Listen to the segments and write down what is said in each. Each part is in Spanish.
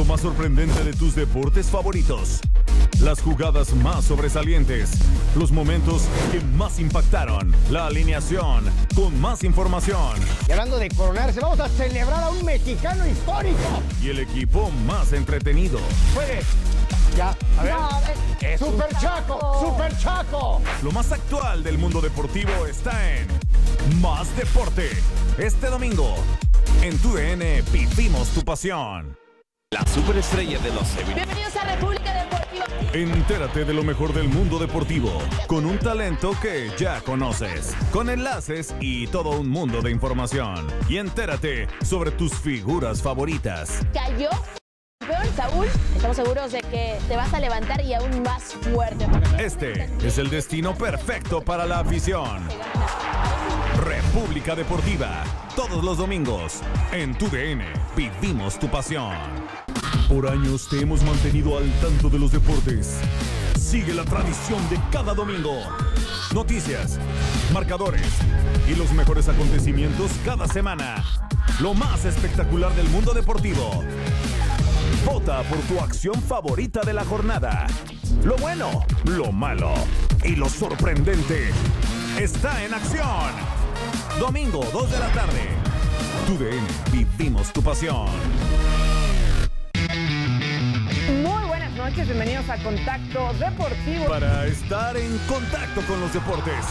Lo más sorprendente de tus deportes favoritos. Las jugadas más sobresalientes. Los momentos que más impactaron. La alineación con más información. Y hablando de coronarse, vamos a celebrar a un mexicano histórico. Y el equipo más entretenido. Puede. Ya, a ver. Es un Super Chaco, Super Chaco. Lo más actual del mundo deportivo está en Más Deporte. Este domingo, en tu DN vivimos tu pasión. La superestrella de los Sevilla. Bienvenidos a República Deportiva. Entérate de lo mejor del mundo deportivo, con un talento que ya conoces, con enlaces y todo un mundo de información. Y entérate sobre tus figuras favoritas. Cayó. Campeón, Saúl, estamos seguros de que te vas a levantar y aún más fuerte. Este es el destino perfecto para la afición. República Deportiva, todos los domingos, en tu DN, vivimos tu pasión. Por años te hemos mantenido al tanto de los deportes. Sigue la tradición de cada domingo. Noticias, marcadores y los mejores acontecimientos cada semana. Lo más espectacular del mundo deportivo. Vota por tu acción favorita de la jornada. Lo bueno, lo malo y lo sorprendente está en acción. Domingo, 2 de la tarde. Tu DN, vivimos tu pasión. Muy buenas noches, bienvenidos a Contacto Deportivo. Para estar en contacto con los deportes,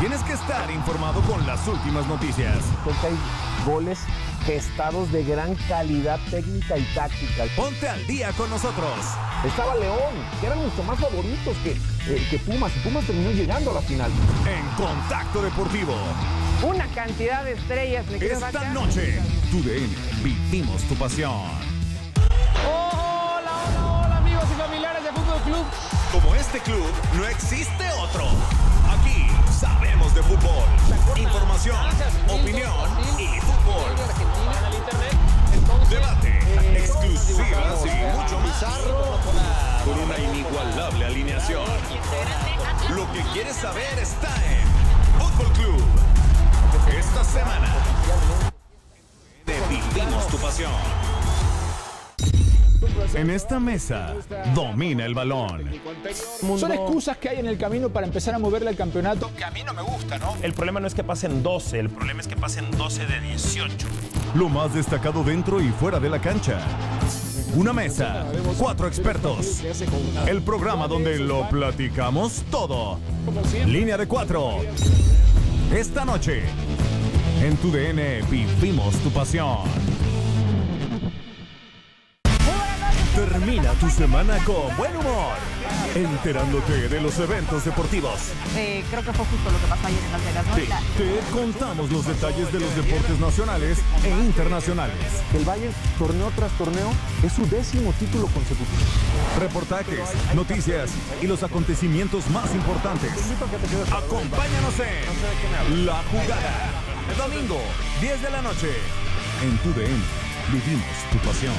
tienes que estar informado con las últimas noticias. Porque hay goles gestados de gran calidad técnica y táctica. Ponte al día con nosotros. Estaba León, que eran mucho más favoritos que, eh, que Pumas, y Pumas terminó llegando a la final. En Contacto Deportivo. Una cantidad de estrellas, querido Esta Vaca. noche, tu DN, vivimos tu pasión. Hola, hola, hola, amigos y familiares de Fútbol Club. Como este club, no existe otro. Aquí sabemos de fútbol, información, opinión y fútbol. Debate, exclusivas y mucho más. Con una inigualable alineación. Lo que quieres saber está en Fútbol Club. Esta semana, te tu pasión. En esta mesa, domina el balón. Son excusas que hay en el camino para empezar a moverle al campeonato que a mí no me gusta, ¿no? El problema no es que pasen 12, el problema es que pasen 12 de 18. Lo más destacado dentro y fuera de la cancha. Una mesa, cuatro expertos. El programa donde lo platicamos todo. Línea de cuatro. Esta noche, en tu DN vivimos tu pasión. Termina tu semana con buen humor, enterándote de los eventos deportivos. Eh, creo que fue justo lo que pasó ayer en Las Vegas, ¿no? Te, La- te contamos los detalles de los deportes nacionales e internacionales. El Bayern, torneo tras torneo, es su décimo título consecutivo. reportajes, noticias y los acontecimientos más importantes. Acompáñanos en La Jugada. El domingo, 10 de la noche. En tu DN, vivimos tu pasión.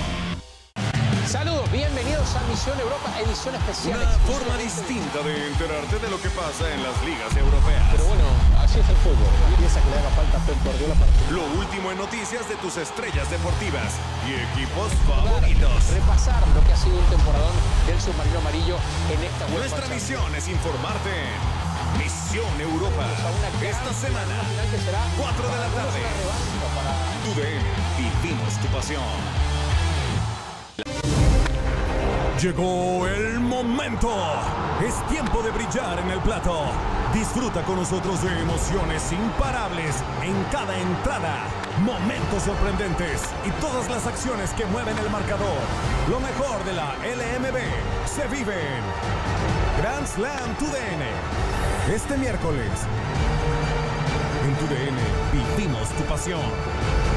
Saludos, bienvenidos a Misión Europa, edición especial. Una forma distinta de enterarte de lo que pasa en las ligas europeas. Pero bueno, así es el fútbol. Piensa que le haga falta Pep Guardiola para Lo último en noticias de tus estrellas deportivas y equipos favoritos. repasar lo que ha sido un temporadón del submarino amarillo en esta UEFA Nuestra misión es informarte en Misión Europa. Esta semana, final que será 4 de la tarde. Tu DN, vivimos tu pasión. Llegó el momento. Es tiempo de brillar en el plato. Disfruta con nosotros de emociones imparables en cada entrada. Momentos sorprendentes y todas las acciones que mueven el marcador. Lo mejor de la LMB se vive en Grand Slam TUDN. Este miércoles. En TUDN vivimos tu pasión.